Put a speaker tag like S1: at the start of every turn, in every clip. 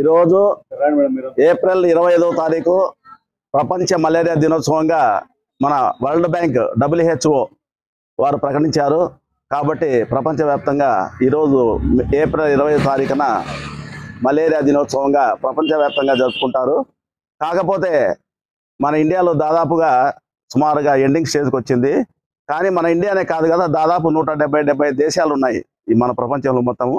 S1: ఈరోజు ఏప్రిల్ ఇరవై ఐదవ తారీఖు ప్రపంచ మలేరియా దినోత్సవంగా మన వరల్డ్ బ్యాంక్ డబ్ల్యూహెచ్ఓ వారు ప్రకటించారు. కాబట్టి ప్రపంచవ్యాప్తంగా ఈరోజు ఏప్రిల్ ఇరవై తారీఖున మలేరియా దినోత్సవంగా ప్రపంచవ్యాప్తంగా జరుపుకుంటారు. కాకపోతే మన ఇండియాలో దాదాపుగా సుమారుగా ఎండింగ్ స్టేజ్కి వచ్చింది. కానీ మన ఇండియానే కాదు కదా దాదాపు నూట డెబ్బై దేశాలు ఉన్నాయి ఈ మన ప్రపంచంలో మొత్తము.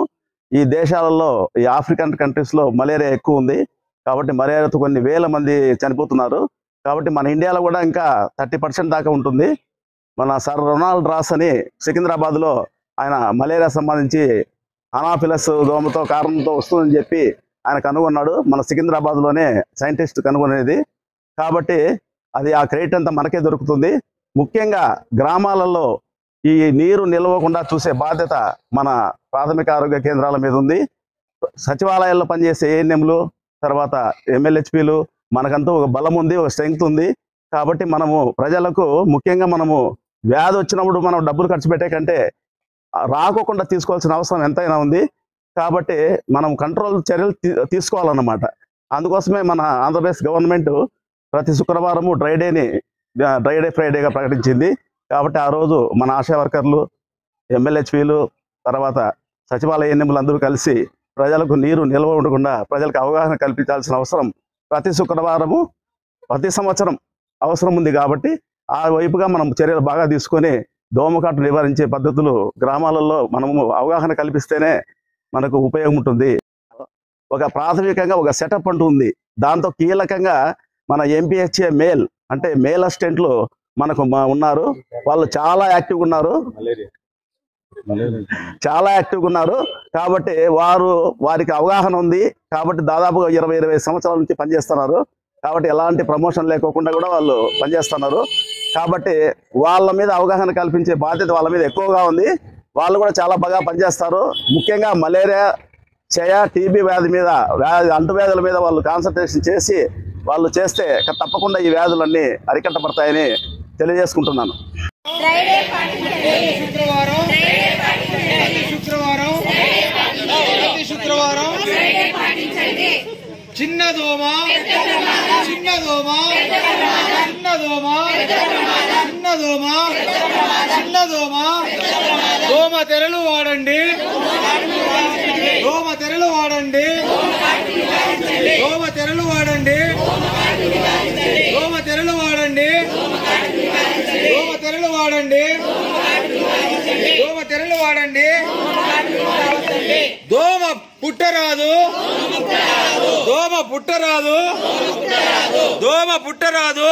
S1: ఈ దేశాలలో ఈ ఆఫ్రికన్ కంట్రీస్లో మలేరియా ఎక్కువ ఉంది. కాబట్టి మలేరియాతో కొన్ని వేల మంది చనిపోతున్నారు. కాబట్టి మన ఇండియాలో కూడా ఇంకా థర్టీ పర్సెంట్ దాకా ఉంటుంది. మన సర్ రొనాల్డ్ రాస్ అని సికింద్రాబాద్లో ఆయన మలేరియా సంబంధించి అనాఫిలస్ దోమతో కారణంతో వస్తుందని చెప్పి ఆయన కనుగొన్నాడు. మన సికింద్రాబాద్లోనే సైంటిస్ట్ కనుగొనేది. కాబట్టి అది ఆ క్రెడిట్ అంతా మనకే దొరుకుతుంది. ముఖ్యంగా గ్రామాలలో ఈ నీరు నిలవకుండా చూసే బాధ్యత మన ప్రాథమిక ఆరోగ్య కేంద్రాల మీద ఉంది. సచివాలయాల్లో పనిచేసే ఏఎన్ఎంలు తర్వాత ఎమ్మెల్యేహెచ్పీలు మనకంతా ఒక బలం ఉంది ఒక స్ట్రెంగ్త్ ఉంది. కాబట్టి మనము ప్రజలకు ముఖ్యంగా మనము వ్యాధి వచ్చినప్పుడు మనం డబ్బులు ఖర్చు పెట్టే కంటే రాకోకుండా తీసుకోవాల్సిన అవసరం ఎంతైనా ఉంది. కాబట్టి మనం కంట్రోల్ చర్యలు తీ- తీసుకోవాలన్నమాట. అందుకోసమే మన ఆంధ్రప్రదేశ్ గవర్నమెంట్ ప్రతి శుక్రవారము డ్రై డేని డ్రై డే ఫ్రైడేగా ప్రకటించింది. కాబట్టి ఆ రోజు మన ఆశా వర్కర్లు ఎమ్మెల్యేహెచ్పీలు తర్వాత సచివాలయ ఎన్నికలు అందరూ కలిసి ప్రజలకు నీరు నిల్వ ఉండకుండా ప్రజలకు అవగాహన కల్పించాల్సిన అవసరం ప్రతి శుక్రవారము ప్రతి సంవత్సరం అవసరం ఉంది కాబట్టి ఆ వైపుగా మనం చర్యలు బాగా తీసుకొని దోమకాటు నివారించే పద్ధతులు గ్రామాలలో మనము అవగాహన కల్పిస్తేనే మనకు ఉపయోగం ఉంటుంది. ఒక ప్రాథమికంగా ఒక సెటప్ అంటూ ఉంది. దాంతో కీలకంగా మన ఎంపీహెచ్ఏ మేల్ అంటే మేల్ అసిస్టెంట్లు మనకు మా- ఉన్నారు. వాళ్ళు చాలా యాక్టివ్గా ఉన్నారు. చాలా యాక్టివ్గా ఉన్నారు. కాబట్టి వారు వారికి అవగాహన ఉంది. కాబట్టి దాదాపుగా ఇరవై ఇరవై సంవత్సరాల నుంచి పనిచేస్తున్నారు. కాబట్టి ఎలాంటి ప్రమోషన్ లేకోకుండా కూడా వాళ్ళు పనిచేస్తున్నారు. కాబట్టి వాళ్ళ మీద అవగాహన కల్పించే బాధ్యత వాళ్ళ మీద ఎక్కువగా ఉంది. వాళ్ళు కూడా చాలా బాగా పనిచేస్తారు. ముఖ్యంగా మలేరియా క్షయ టీబీ వ్యాధి మీద వ్యాధి అంటువ్యాధుల మీద వాళ్ళు కాన్సన్ట్రేషన్ చేసి వాళ్ళు చేస్తే తప్పకుండా ఈ వ్యాధులన్నీ అరికట్టబడతాయని తెలియజేసుకుంటున్నాను
S2: శుక్రవారం శుక్రవారం శుక్రవారం చిన్న దోమ చిన్న దోమ చిన్న దోమ చిన్న దోమ చిన్న దోమ దోమ తెరలు వాడండి దోమ తెరలు వాడండి దోమ తెరలు వాడండి తెరలు వాడండి. దోమ తెరలు వాడండి. దోమ పుట్టరాదు. దోమ పుట్టరాదు. దోమ పుట్టరాదు.